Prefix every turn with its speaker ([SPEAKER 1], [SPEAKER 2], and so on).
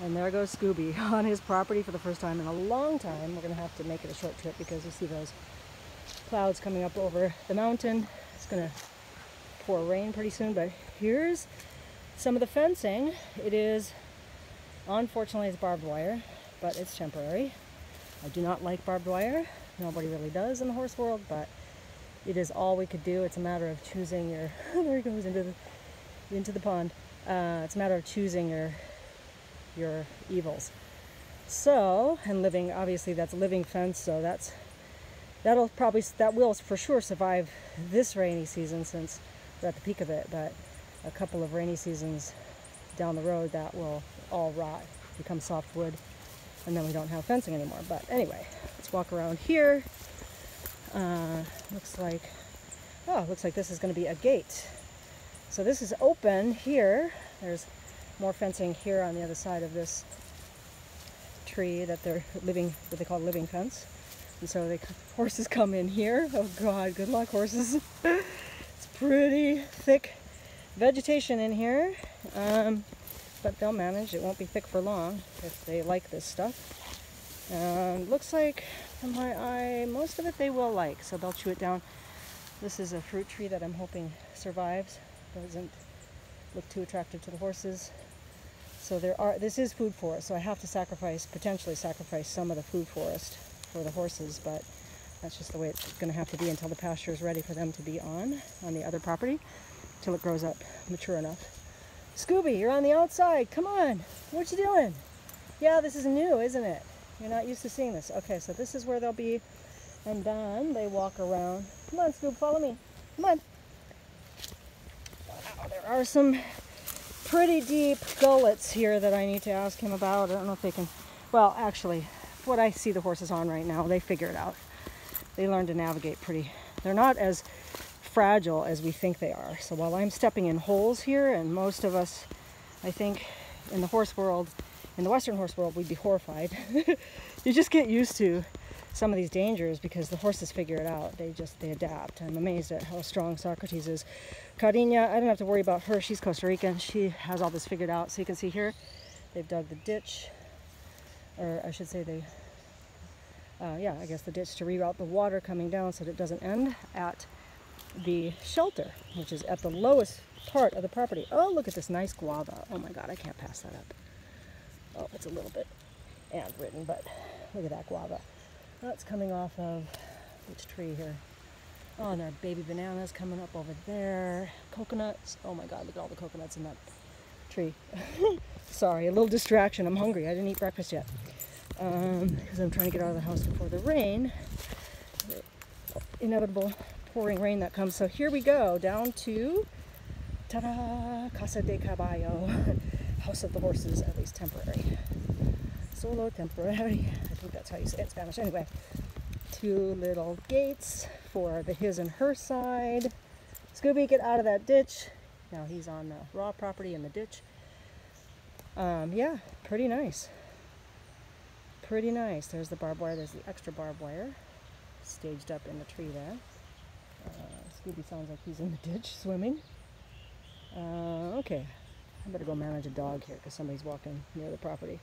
[SPEAKER 1] And there goes Scooby on his property for the first time in a long time. We're going to have to make it a short trip because you see those clouds coming up over the mountain. It's going to pour rain pretty soon, but here's some of the fencing. It is, unfortunately, it's barbed wire, but it's temporary. I do not like barbed wire. Nobody really does in the horse world, but it is all we could do. It's a matter of choosing your, there he goes into the, into the pond. Uh, it's a matter of choosing your, your evils. So, and living, obviously that's a living fence, so that's, that'll probably, that will for sure survive this rainy season since we're at the peak of it, but a couple of rainy seasons down the road that will all rot, become softwood, and then we don't have fencing anymore. But anyway, let's walk around here. Uh, looks like, oh, looks like this is going to be a gate. So this is open here. There's more fencing here on the other side of this tree that they're living, what they call living fence. And so the horses come in here. Oh God, good luck horses. it's pretty thick vegetation in here, um, but they'll manage. It won't be thick for long if they like this stuff. And looks like from my eye, most of it they will like, so they'll chew it down. This is a fruit tree that I'm hoping survives, doesn't look too attractive to the horses. So there are, this is food forest, so I have to sacrifice, potentially sacrifice some of the food forest for the horses, but that's just the way it's going to have to be until the pasture is ready for them to be on, on the other property, till it grows up mature enough. Scooby, you're on the outside. Come on. What you doing? Yeah, this is new, isn't it? You're not used to seeing this. Okay, so this is where they'll be. And then they walk around. Come on, Scoob, follow me. Come on. Wow, there are some pretty deep gullets here that I need to ask him about. I don't know if they can, well, actually, what I see the horses on right now, they figure it out. They learn to navigate pretty, they're not as fragile as we think they are. So while I'm stepping in holes here, and most of us, I think, in the horse world, in the Western horse world, we'd be horrified. you just get used to some of these dangers because the horses figure it out. They just, they adapt. I'm amazed at how strong Socrates is. Carina, I don't have to worry about her. She's Costa Rican. She has all this figured out. So you can see here, they've dug the ditch, or I should say they, uh, yeah, I guess the ditch to reroute the water coming down so that it doesn't end at the shelter, which is at the lowest part of the property. Oh, look at this nice guava. Oh my God, I can't pass that up. Oh, it's a little bit ant written, but look at that guava. That's coming off of which tree here? Oh, and there are baby bananas coming up over there. Coconuts. Oh my God, look at all the coconuts in that tree. Sorry, a little distraction. I'm hungry. I didn't eat breakfast yet because um, I'm trying to get out of the house before the rain. The inevitable pouring rain that comes. So here we go down to ta-da, Casa de Caballo, House of the Horses, at least temporary. Solo temporary. I think that's how you say it in Spanish. Anyway, two little gates for the his and her side. Scooby, get out of that ditch. Now he's on the raw property in the ditch. Um, yeah, pretty nice. Pretty nice. There's the barbed wire. There's the extra barbed wire staged up in the tree there. Uh, Scooby sounds like he's in the ditch swimming. Uh, okay, I better go manage a dog here because somebody's walking near the property.